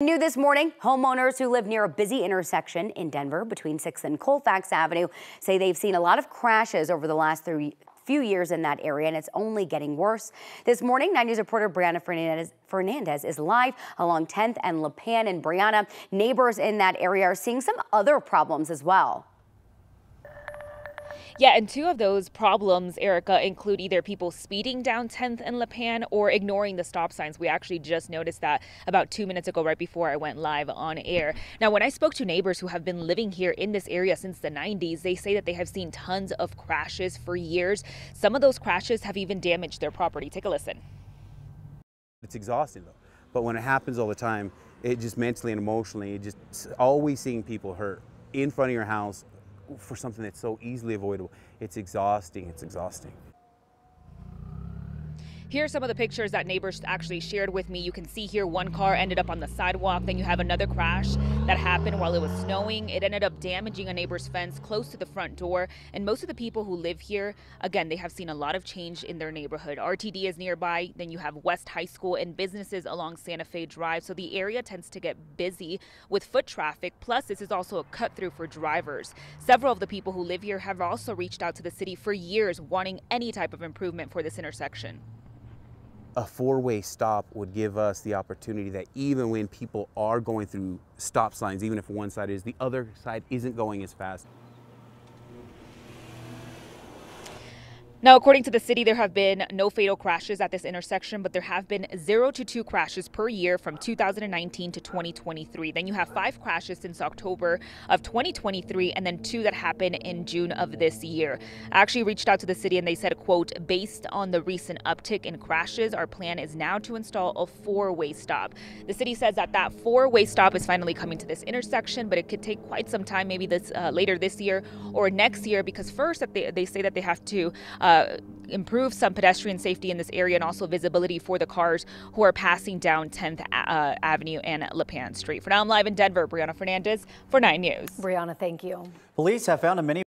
New this morning, homeowners who live near a busy intersection in Denver between 6th and Colfax Avenue say they've seen a lot of crashes over the last three, few years in that area, and it's only getting worse. This morning, 9 News reporter Brianna Fernandez, Fernandez is live along 10th and Lipan and Brianna. Neighbors in that area are seeing some other problems as well. Yeah, and two of those problems, Erica, include either people speeding down 10th and Lipan or ignoring the stop signs. We actually just noticed that about two minutes ago, right before I went live on air. Now, when I spoke to neighbors who have been living here in this area since the 90s, they say that they have seen tons of crashes for years. Some of those crashes have even damaged their property. Take a listen. It's exhausting though. But when it happens all the time, it just mentally and emotionally, just always seeing people hurt in front of your house, for something that's so easily avoidable. It's exhausting. It's exhausting. Here are some of the pictures that neighbors actually shared with me. You can see here one car ended up on the sidewalk. Then you have another crash that happened while it was snowing. It ended up damaging a neighbor's fence close to the front door. And most of the people who live here, again, they have seen a lot of change in their neighborhood. RTD is nearby. Then you have West High School and businesses along Santa Fe Drive. So the area tends to get busy with foot traffic. Plus, this is also a cut through for drivers. Several of the people who live here have also reached out to the city for years wanting any type of improvement for this intersection a four-way stop would give us the opportunity that even when people are going through stop signs, even if one side is, the other side isn't going as fast. Now, according to the city, there have been no fatal crashes at this intersection, but there have been zero to two crashes per year from 2019 to 2023. Then you have five crashes since October of 2023, and then two that happened in June of this year. I actually reached out to the city and they said, quote, based on the recent uptick in crashes, our plan is now to install a four-way stop. The city says that that four-way stop is finally coming to this intersection, but it could take quite some time, maybe this uh, later this year or next year, because first they, they say that they have to uh, uh, improve some pedestrian safety in this area and also visibility for the cars who are passing down 10th uh, Avenue and Lipan Street. For now, I'm live in Denver. Brianna Fernandez for 9 News. Brianna, thank you. Police have found a mini